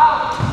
Kanina